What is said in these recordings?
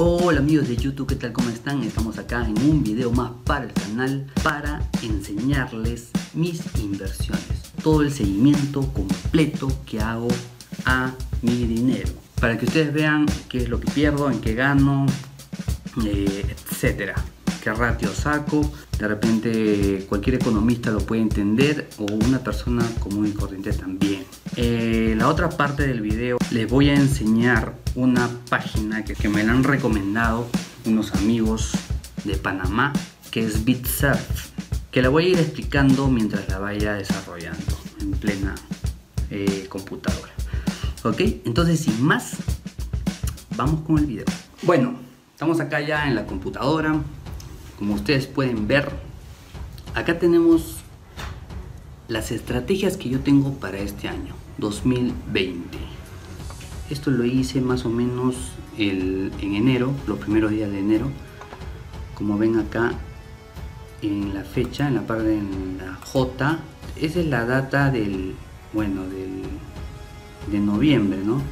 Hola amigos de YouTube, ¿qué tal? ¿Cómo están? Estamos acá en un video más para el canal para enseñarles mis inversiones. Todo el seguimiento completo que hago a mi dinero. Para que ustedes vean qué es lo que pierdo, en qué gano, eh, etcétera. Qué ratio saco. De repente cualquier economista lo puede entender o una persona común y corriente también. Eh, la otra parte del video les voy a enseñar una página que, me la han recomendado unos amigos de Panamá que es BitSurf que la voy a ir explicando mientras la vaya desarrollando en plena eh, computadora. Ok entonces sin más vamos con el video. Bueno estamos acá ya en la computadora. Como ustedes pueden ver acá tenemos las estrategias que yo tengo para este año 2020. Esto lo hice más o menos el, en enero, los primeros días de enero. Como ven acá en la fecha, en la parte de la J, esa es la data del, bueno, del, de noviembre, ¿no?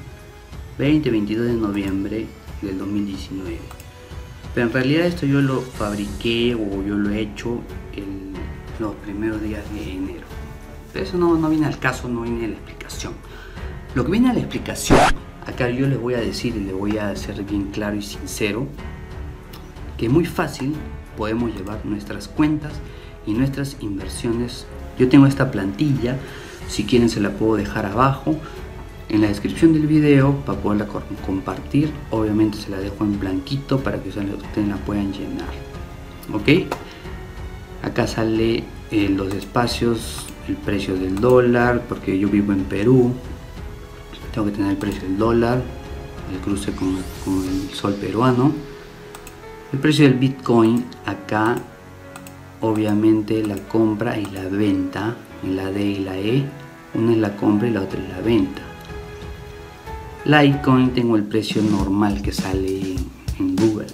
20, 22 de noviembre del 2019. Pero en realidad esto yo lo fabriqué o yo lo he hecho los primeros días de enero eso no, no viene al caso, no viene a la explicación. Lo que viene a la explicación, acá yo les voy a decir y les voy a hacer bien claro y sincero, que muy fácil podemos llevar nuestras cuentas y nuestras inversiones. Yo tengo esta plantilla, si quieren se la puedo dejar abajo en la descripción del video para poderla compartir. Obviamente se la dejo en blanquito para que ustedes la puedan llenar. ¿Ok? Acá sale eh, los espacios el precio del dólar, porque yo vivo en Perú, tengo que tener el precio del dólar, el cruce con, el sol peruano. El precio del Bitcoin acá, obviamente la compra y la venta, en la D y la E, una es la compra y la otra es la venta. Litecoin tengo el precio normal que sale en Google.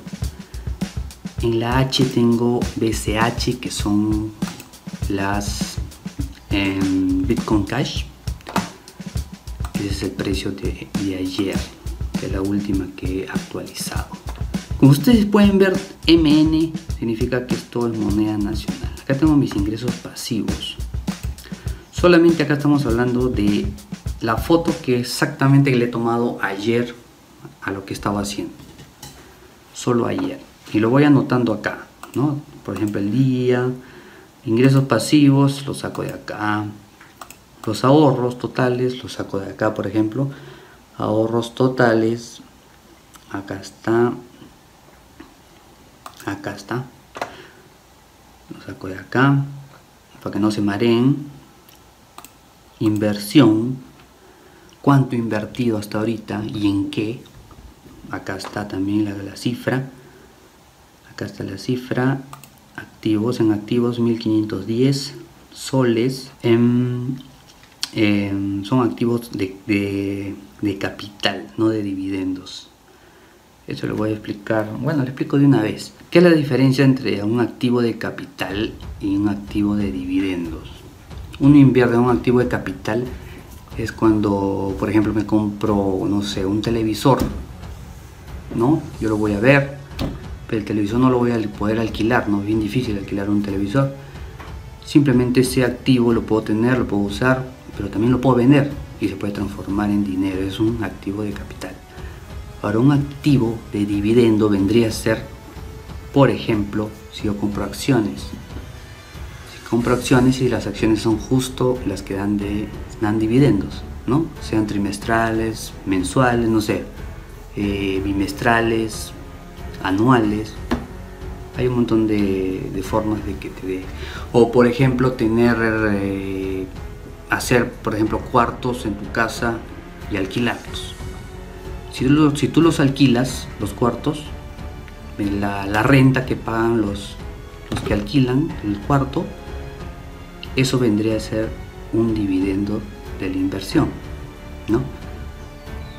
En la H tengo BCH que son las en Bitcoin Cash. Ese es el precio de, ayer, de la última que he actualizado. Como ustedes pueden ver, MN significa que esto es moneda nacional. Acá tengo mis ingresos pasivos. Solamente acá estamos hablando de la foto que exactamente le he tomado ayer a lo que estaba haciendo. Solo ayer. Y lo voy anotando acá, ¿no? Por ejemplo, el día, Ingresos pasivos los saco de acá. Los ahorros totales los saco de acá, por ejemplo. Ahorros totales. Acá está. Acá está. Los saco de acá. Para que no se mareen. Inversión. Cuánto invertido hasta ahorita y en qué. Acá está también la, la cifra. Acá está la cifra activos en activos 1510 soles en, son activos de, capital no de dividendos. Eso lo voy a explicar bueno lo explico de una vez. ¿qué es la diferencia entre un activo de capital y un activo de dividendos? uno invierte en un activo de capital es cuando por ejemplo me compro no sé un televisor no yo lo voy a ver el televisor no lo voy a poder alquilar, no es bien difícil alquilar un televisor. Simplemente ese activo lo puedo tener, lo puedo usar, pero también lo puedo vender y se puede transformar en dinero, es un activo de capital. Ahora un activo de dividendo vendría a ser, por ejemplo, si yo compro acciones. Si compro acciones y las acciones son justo las que dan, de, dan dividendos, ¿no? Sean trimestrales, mensuales, no sé, eh, bimestrales, anuales. Hay un montón de, formas de que te dé. O por ejemplo tener, eh, hacer por ejemplo cuartos en tu casa y alquilarlos. Si, si tú los alquilas, los cuartos, la, renta que pagan los, los que alquilan el cuarto, eso vendría a ser un dividendo de la inversión, ¿no?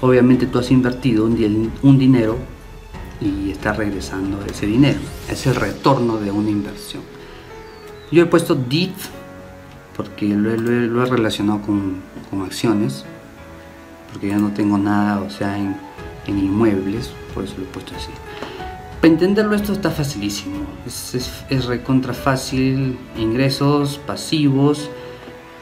Obviamente tú has invertido un dinero y está regresando ese dinero. Es el retorno de una inversión. Yo he puesto DIT porque lo he, relacionado con, acciones, porque ya no tengo nada, o sea, en, inmuebles, por eso lo he puesto así. Para entenderlo esto está facilísimo, es, es, es recontra fácil, ingresos pasivos,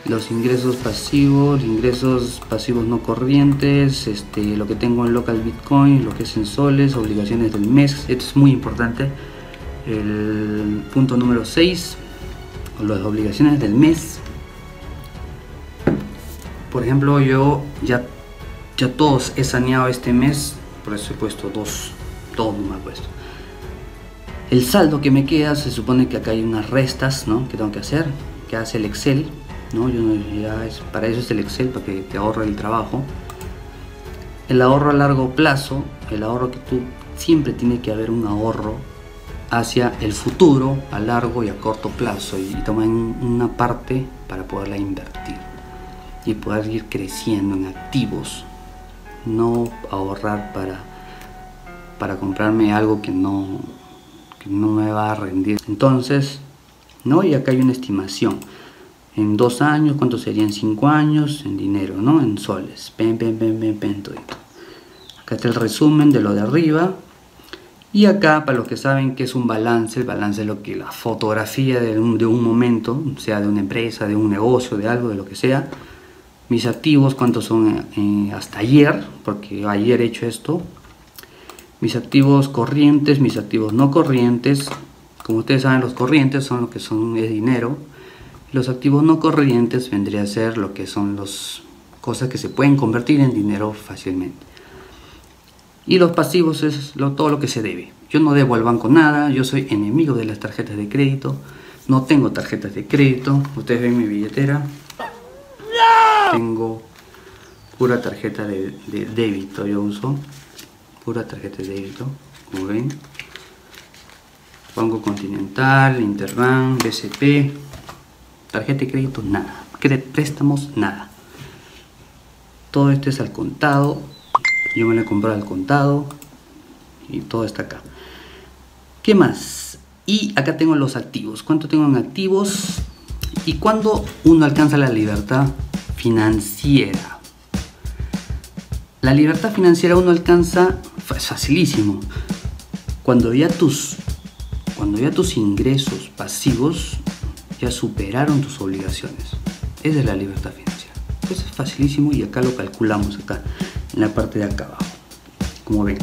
los ingresos pasivos, ingresos pasivos no corrientes, este, lo que tengo en local bitcoin, lo que es en soles, obligaciones del mes, esto es muy importante. El punto número 6, las obligaciones del mes. Por ejemplo, yo ya, ya todos he saneado este mes, por eso he puesto dos, dos no me he puesto. El saldo que me queda, se supone que acá hay unas restas ¿no? que tengo que hacer, que hace el Excel ¿no? Yo ya es, para eso es el Excel, para que te ahorre el trabajo. El ahorro a largo plazo, el ahorro que tú siempre tiene que haber un ahorro hacia el futuro a largo y a corto plazo y, y tomar una parte para poderla invertir y poder ir creciendo en activos, no ahorrar para, para comprarme algo que no, que no me va a rendir. Entonces, ¿no? Y acá hay una estimación en dos años, cuánto serían cinco años, en dinero, ¿no? En soles. Pen, pen, pen, pen, pen, todo Acá está el resumen de lo de arriba. Y acá, para los que saben que es un balance, el balance es lo que la fotografía de un, de un momento, sea de una empresa, de un negocio, de algo, de lo que sea. Mis activos, cuántos son eh, hasta ayer, porque ayer he hecho esto. Mis activos corrientes, mis activos no corrientes. Como ustedes saben, los corrientes son lo que son es dinero los activos no corrientes vendría a ser lo que son las cosas que se pueden convertir en dinero fácilmente. Y los pasivos es todo lo que se debe. Yo no debo al banco nada, yo soy enemigo de las tarjetas de crédito, no tengo tarjetas de crédito. Ustedes ven mi billetera. Tengo pura tarjeta de, de débito, yo uso. Pura tarjeta de débito, como ven. Banco Continental, Interbank, BCP, Tarjeta de crédito, nada. Préstamos, nada. Todo esto es al contado. Yo me lo he comprado al contado. Y todo está acá. ¿Qué más? Y acá tengo los activos. ¿Cuánto tengo en activos? Y cuando uno alcanza la libertad financiera. La libertad financiera uno alcanza facilísimo. Cuando ya tus, cuando ya tus ingresos pasivos ya superaron tus obligaciones. Esa es la libertad financiera. Eso es facilísimo y acá lo calculamos acá en la parte de acá abajo. Como ven,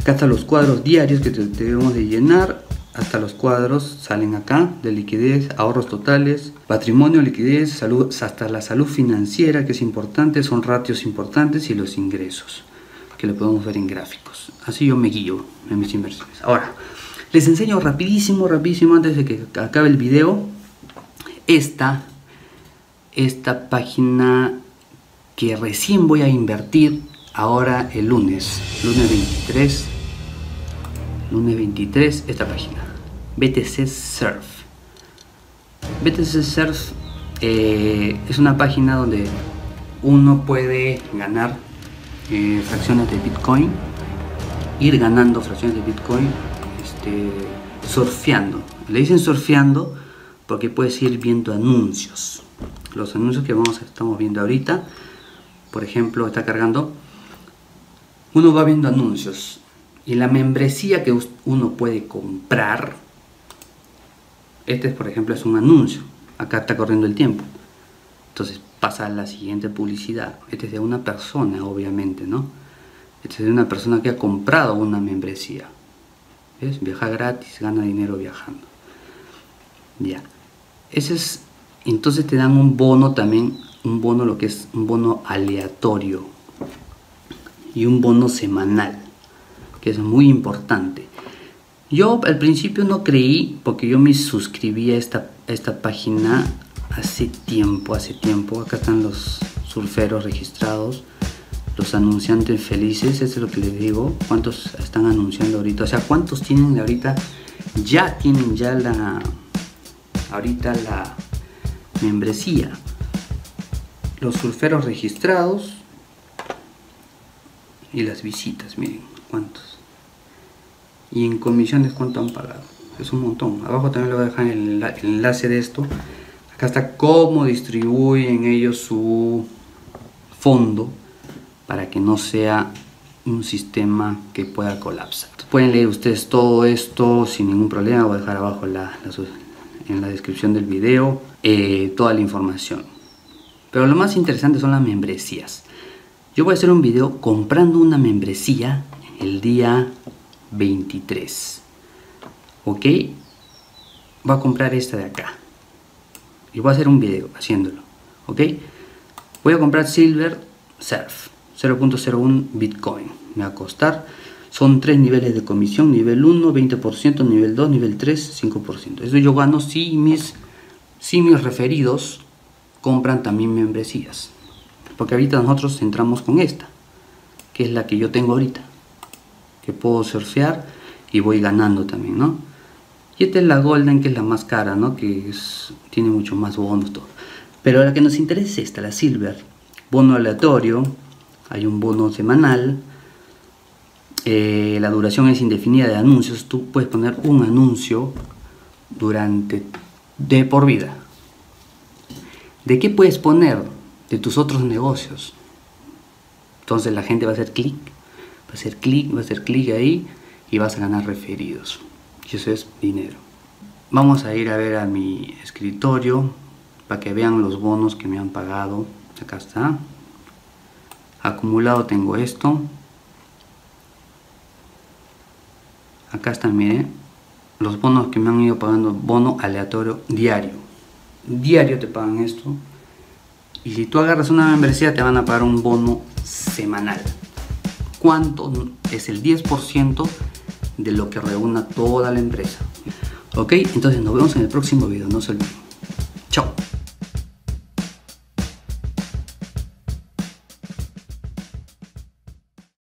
acá están los cuadros diarios que debemos de llenar. Hasta los cuadros salen acá de liquidez, ahorros totales, patrimonio, liquidez, salud, hasta la salud financiera que es importante, son ratios importantes y los ingresos que lo podemos ver en gráficos. Así yo me guío en mis inversiones. Ahora, les enseño rapidísimo, rapidísimo antes de que acabe el video esta, esta página que recién voy a invertir ahora el lunes, lunes 23, lunes 23, esta página, BTC Surf. BTC Surf eh, es una página donde uno puede ganar eh, fracciones de Bitcoin, ir ganando fracciones de Bitcoin, este, surfeando. Le dicen surfeando porque puedes ir viendo anuncios. Los anuncios que vamos estamos viendo ahorita, por ejemplo, está cargando. Uno va viendo anuncios y la membresía que uno puede comprar. Este, por ejemplo, es un anuncio. Acá está corriendo el tiempo. Entonces pasa a la siguiente publicidad. Este es de una persona, obviamente, ¿no? Este es de una persona que ha comprado una membresía. ¿Ves? Viaja gratis, gana dinero viajando. Ya. Ese es, entonces te dan un bono también, un bono lo que es un bono aleatorio y un bono semanal, que es muy importante. Yo al principio no creí, porque yo me suscribí a esta, esta página hace tiempo, hace tiempo. Acá están los surferos registrados, los anunciantes felices, eso es lo que les digo. ¿Cuántos están anunciando ahorita? O sea, ¿cuántos tienen ahorita? Ya tienen ya la, ahorita la membresía. Los surferos registrados y las visitas, miren cuántos. Y en comisiones cuánto han pagado. Es un montón. Abajo también le voy a dejar el, enlace de esto. Acá está cómo distribuyen ellos su fondo para que no sea un sistema que pueda colapsar. Pueden leer ustedes todo esto sin ningún problema, voy a dejar abajo la, en la descripción del video eh, toda la información. Pero lo más interesante son las membresías. Yo voy a hacer un video comprando una membresía el día 23. ¿Ok? Voy a comprar esta de acá. Y voy a hacer un video haciéndolo. ¿Ok? Voy a comprar Silver Surf 0.01 Bitcoin. Me va a costar. Son tres niveles de comisión. Nivel 1, 20%. Nivel 2, nivel 3, 5%. Eso yo gano si mis, si mis referidos compran también membresías. Porque ahorita nosotros entramos con esta. Que es la que yo tengo ahorita. Que puedo surfear y voy ganando también, ¿no? Y esta es la Golden, que es la más cara, ¿no? Que tiene mucho más bonos, todo. Pero la que nos interesa es esta, la Silver. Bono aleatorio, hay un bono semanal. Eh, la duración es indefinida de anuncios. Tú puedes poner un anuncio durante de por vida. ¿De qué puedes poner? De tus otros negocios. Entonces la gente va a hacer clic, va a hacer clic, va a hacer clic ahí y vas a ganar referidos. Y eso es dinero. Vamos a ir a ver a mi escritorio para que vean los bonos que me han pagado. Acá está. Acumulado tengo esto. Acá están, miren. Los bonos que me han ido pagando. Bono aleatorio diario. Diario te pagan esto. Y si tú agarras una membresía te van a pagar un bono semanal. ¿Cuánto? Es el 10% de lo que reúna toda la empresa. Ok, entonces nos vemos en el próximo video, no se olviden.